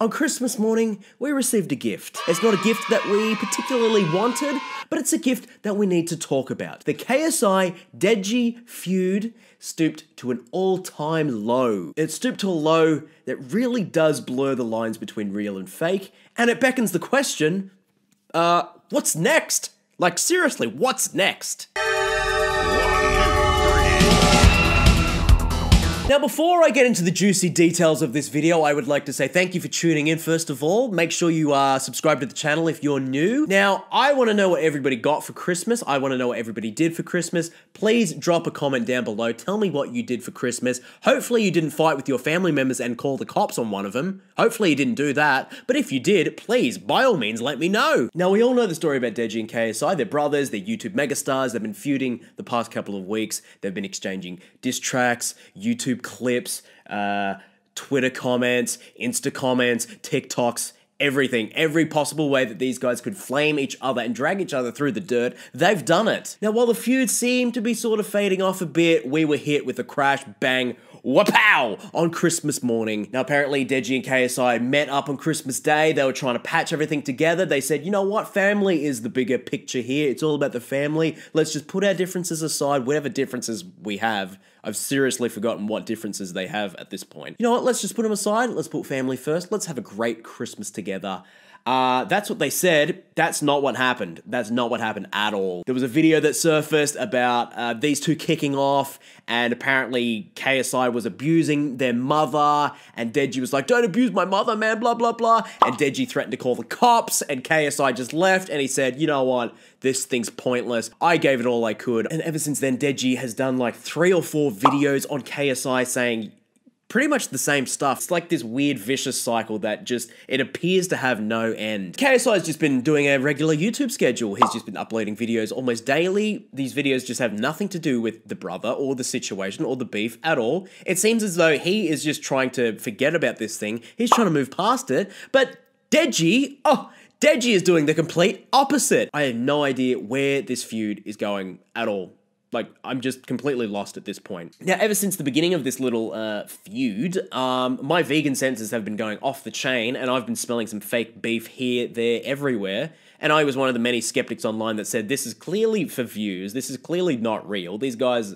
On Christmas morning, we received a gift. It's not a gift that we particularly wanted, but it's a gift that we need to talk about. The KSI Deji feud stooped to an all time low. It stooped to a low that really does blur the lines between real and fake, and it beckons the question uh, what's next? Like, seriously, what's next? Now, before I get into the juicy details of this video, I would like to say thank you for tuning in first of all. Make sure you are uh, subscribed to the channel if you're new. Now, I want to know what everybody got for Christmas. I want to know what everybody did for Christmas. Please drop a comment down below. Tell me what you did for Christmas. Hopefully you didn't fight with your family members and call the cops on one of them. Hopefully you didn't do that. But if you did, please, by all means, let me know. Now, we all know the story about Deji and KSI. They're brothers, they're YouTube megastars. They've been feuding the past couple of weeks. They've been exchanging diss tracks, YouTube clips, uh, Twitter comments, Insta comments, TikToks, everything, every possible way that these guys could flame each other and drag each other through the dirt, they've done it. Now, while the feud seemed to be sort of fading off a bit, we were hit with a crash bang Wapow! On Christmas morning. Now, apparently, Deji and KSI met up on Christmas Day. They were trying to patch everything together. They said, you know what? Family is the bigger picture here. It's all about the family. Let's just put our differences aside, whatever differences we have. I've seriously forgotten what differences they have at this point. You know what? Let's just put them aside. Let's put family first. Let's have a great Christmas together. Uh, that's what they said. That's not what happened. That's not what happened at all. There was a video that surfaced about uh, these two kicking off, and apparently KSI was abusing their mother, and Deji was like, Don't abuse my mother, man, blah, blah, blah. And Deji threatened to call the cops, and KSI just left, and he said, You know what? This thing's pointless. I gave it all I could. And ever since then, Deji has done like three or four videos on KSI saying, pretty much the same stuff. It's like this weird vicious cycle that just, it appears to have no end. KSI has just been doing a regular YouTube schedule. He's just been uploading videos almost daily. These videos just have nothing to do with the brother or the situation or the beef at all. It seems as though he is just trying to forget about this thing. He's trying to move past it. But Deji, oh, Deji is doing the complete opposite. I have no idea where this feud is going at all. Like, I'm just completely lost at this point. Now, ever since the beginning of this little uh, feud, um, my vegan senses have been going off the chain, and I've been smelling some fake beef here, there, everywhere. And I was one of the many skeptics online that said this is clearly for views, this is clearly not real. These guys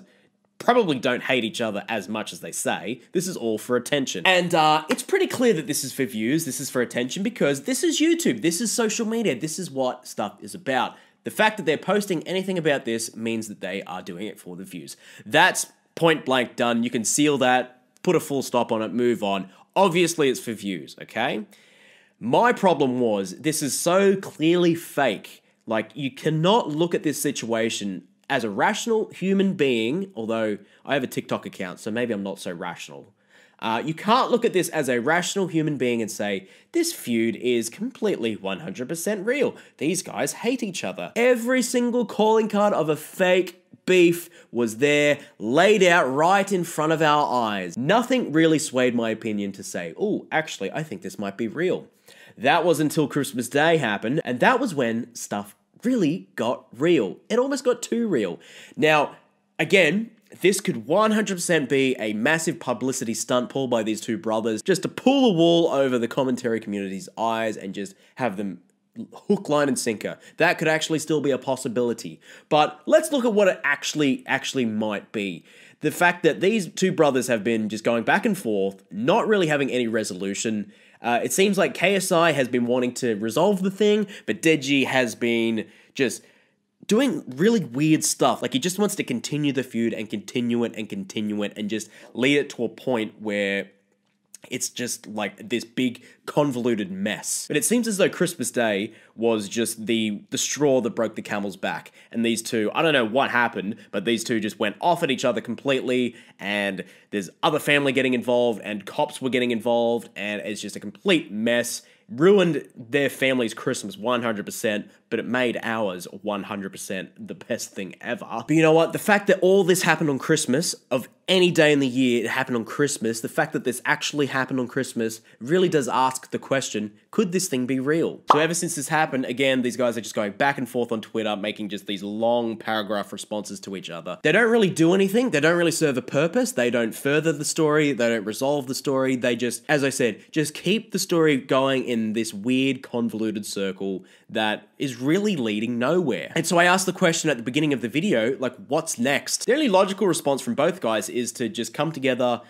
probably don't hate each other as much as they say. This is all for attention. And uh, it's pretty clear that this is for views, this is for attention, because this is YouTube, this is social media, this is what stuff is about. The fact that they're posting anything about this means that they are doing it for the views. That's point blank done. You can seal that, put a full stop on it, move on. Obviously, it's for views, okay? My problem was this is so clearly fake. Like, you cannot look at this situation as a rational human being, although I have a TikTok account, so maybe I'm not so rational. Uh, you can't look at this as a rational human being and say, this feud is completely 100% real. These guys hate each other. Every single calling card of a fake beef was there, laid out right in front of our eyes. Nothing really swayed my opinion to say, oh, actually, I think this might be real. That was until Christmas Day happened, and that was when stuff really got real. It almost got too real. Now, again, this could 100% be a massive publicity stunt pulled by these two brothers just to pull a wall over the commentary community's eyes and just have them hook line and sinker. That could actually still be a possibility. But let's look at what it actually actually might be. The fact that these two brothers have been just going back and forth not really having any resolution. Uh, it seems like ksi has been wanting to resolve the thing but deji has been just doing really weird stuff. Like he just wants to continue the feud and continue it and continue it and just lead it to a point where it's just like this big convoluted mess. But it seems as though Christmas Day was just the the straw that broke the camel's back. And these two, I don't know what happened, but these two just went off at each other completely and there's other family getting involved and cops were getting involved and it's just a complete mess ruined their family's Christmas 100%, but it made ours 100% the best thing ever. But you know what? The fact that all this happened on Christmas, of any day in the year it happened on Christmas, the fact that this actually happened on Christmas really does ask the question could this thing be real? So, ever since this happened, again, these guys are just going back and forth on Twitter, making just these long paragraph responses to each other. They don't really do anything, they don't really serve a purpose, they don't further the story, they don't resolve the story, they just, as I said, just keep the story going in this weird, convoluted circle that is really leading nowhere. And so I asked the question at the beginning of the video, like, what's next? The only logical response from both guys is to just come together,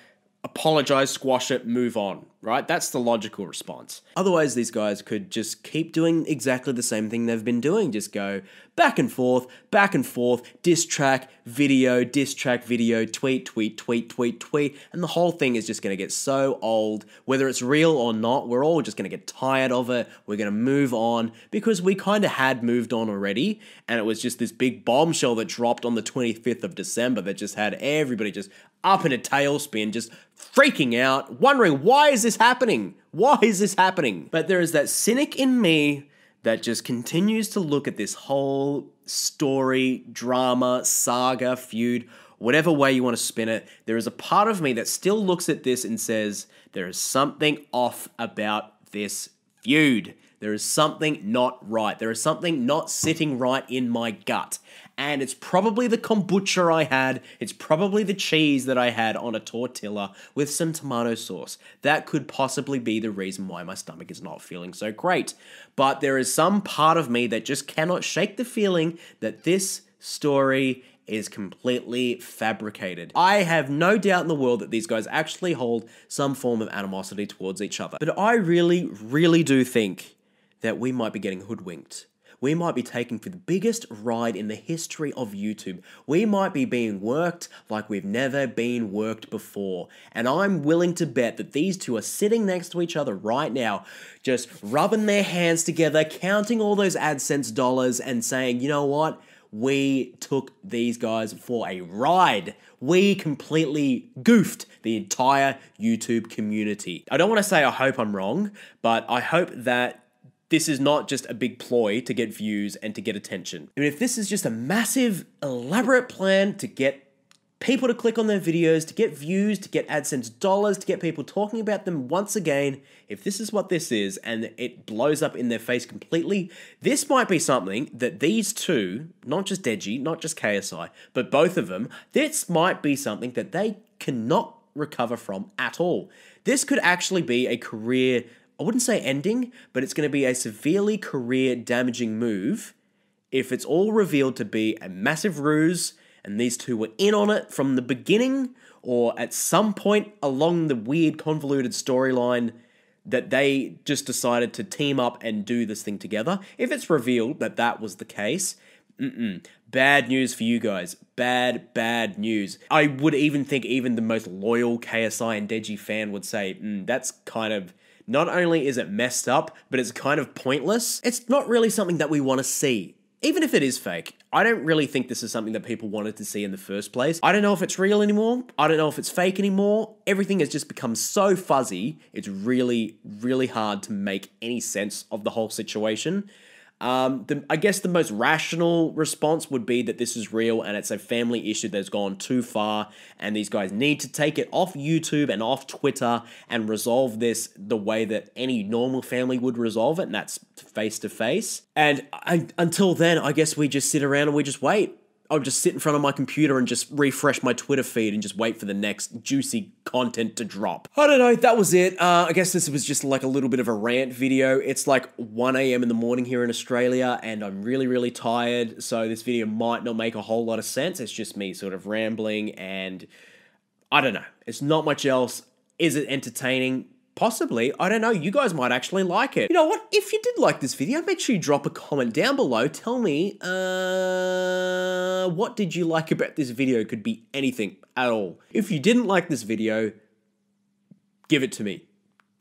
apologize, squash it, move on, right? That's the logical response. Otherwise, these guys could just keep doing exactly the same thing they've been doing. Just go back and forth, back and forth, diss track, video, diss track, video, tweet, tweet, tweet, tweet, tweet. And the whole thing is just gonna get so old. Whether it's real or not, we're all just gonna get tired of it. We're gonna move on because we kind of had moved on already. And it was just this big bombshell that dropped on the 25th of December that just had everybody just up in a tailspin, just freaking out, wondering why is this happening? Why is this happening? But there is that cynic in me that just continues to look at this whole story, drama, saga, feud, whatever way you want to spin it. There is a part of me that still looks at this and says, there is something off about this There is something not right. There is something not sitting right in my gut and it's probably the kombucha I had. It's probably the cheese that I had on a tortilla with some tomato sauce. That could possibly be the reason why my stomach is not feeling so great. But there is some part of me that just cannot shake the feeling that this story is completely fabricated. I have no doubt in the world that these guys actually hold some form of animosity towards each other. But I really, really do think that we might be getting hoodwinked we might be taking for the biggest ride in the history of YouTube. We might be being worked like we've never been worked before. And I'm willing to bet that these two are sitting next to each other right now, just rubbing their hands together, counting all those AdSense dollars, and saying, you know what? We took these guys for a ride. We completely goofed the entire YouTube community. I don't want to say I hope I'm wrong, but I hope that this is not just a big ploy to get views and to get attention. I mean, if this is just a massive, elaborate plan to get people to click on their videos, to get views, to get AdSense dollars, to get people talking about them once again, if this is what this is and it blows up in their face completely, this might be something that these two, not just Deji, not just KSI, but both of them, this might be something that they cannot recover from at all. This could actually be a career I wouldn't say ending, but it's going to be a severely career damaging move if it's all revealed to be a massive ruse and these two were in on it from the beginning or at some point along the weird convoluted storyline that they just decided to team up and do this thing together. If it's revealed that that was the case, Mm-mm. Bad news for you guys. Bad, bad news. I would even think even the most loyal KSI and Deji fan would say, mm, that's kind of not only is it messed up, but it's kind of pointless. It's not really something that we want to see. Even if it is fake, I don't really think this is something that people wanted to see in the first place. I don't know if it's real anymore. I don't know if it's fake anymore. Everything has just become so fuzzy, it's really, really hard to make any sense of the whole situation. Um, the, I guess the most rational response would be that this is real and it's a family issue that's gone too far, and these guys need to take it off YouTube and off Twitter and resolve this the way that any normal family would resolve it, and that's face to face. And I, until then, I guess we just sit around and we just wait. I'll just sit in front of my computer and just refresh my Twitter feed and just wait for the next juicy content to drop. I don't know, that was it. Uh, I guess this was just like a little bit of a rant video. It's like 1 a.m. in the morning here in Australia and I'm really, really tired, so this video might not make a whole lot of sense. It's just me sort of rambling and I don't know. It's not much else. Is it entertaining? Possibly. I don't know. You guys might actually like it. You know what? If you did like this video, make sure you drop a comment down below. Tell me, uh, what did you like about this video? Could be anything at all. If you didn't like this video, give it to me.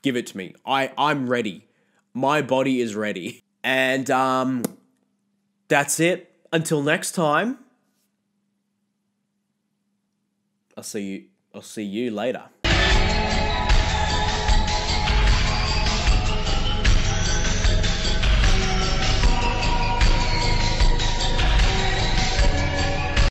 Give it to me. I, I'm ready. My body is ready. And, um, that's it. Until next time, I'll see you, I'll see you later.